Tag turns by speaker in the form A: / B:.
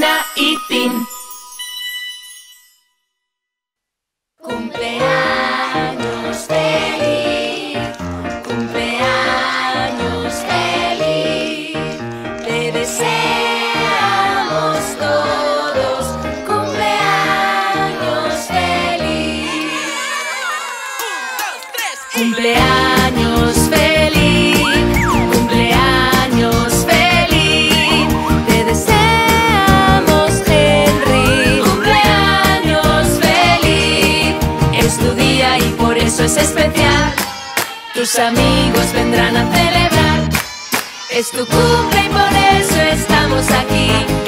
A: Tina y Tin. Cumpleaños feliz, cumpleaños feliz. Te deseamos todos cumpleaños feliz. Cumpleaños es especial. Tus amigos vendrán a celebrar. Es tu cumple y por eso estamos aquí.